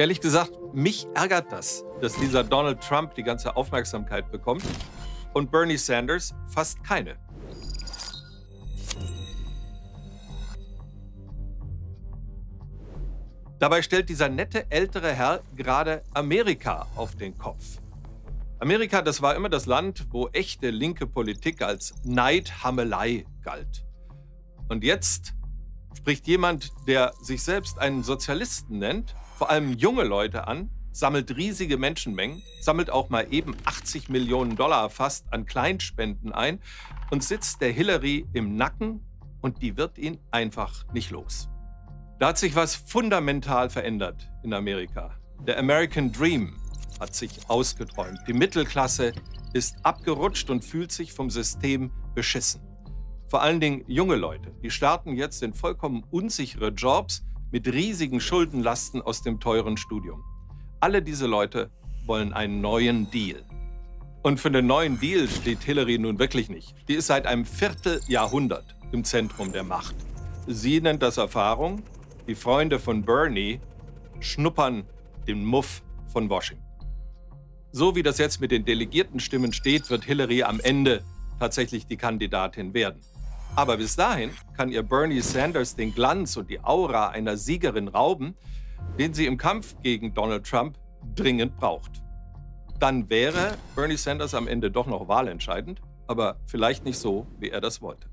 Ehrlich gesagt, mich ärgert das, dass dieser Donald Trump die ganze Aufmerksamkeit bekommt und Bernie Sanders fast keine. Dabei stellt dieser nette ältere Herr gerade Amerika auf den Kopf. Amerika, das war immer das Land, wo echte linke Politik als Neidhammelei galt. Und jetzt spricht jemand, der sich selbst einen Sozialisten nennt, vor allem junge Leute an, sammelt riesige Menschenmengen, sammelt auch mal eben 80 Millionen Dollar fast an Kleinspenden ein und sitzt der Hillary im Nacken und die wird ihn einfach nicht los. Da hat sich was fundamental verändert in Amerika. Der American Dream hat sich ausgeträumt. Die Mittelklasse ist abgerutscht und fühlt sich vom System beschissen. Vor allen Dingen junge Leute, die starten jetzt in vollkommen unsichere Jobs mit riesigen Schuldenlasten aus dem teuren Studium. Alle diese Leute wollen einen neuen Deal. Und für den neuen Deal steht Hillary nun wirklich nicht. Die ist seit einem Vierteljahrhundert im Zentrum der Macht. Sie nennt das Erfahrung, die Freunde von Bernie schnuppern den Muff von Washington. So wie das jetzt mit den Delegiertenstimmen steht, wird Hillary am Ende tatsächlich die Kandidatin werden. Aber bis dahin kann ihr Bernie Sanders den Glanz und die Aura einer Siegerin rauben, den sie im Kampf gegen Donald Trump dringend braucht. Dann wäre Bernie Sanders am Ende doch noch wahlentscheidend, aber vielleicht nicht so, wie er das wollte.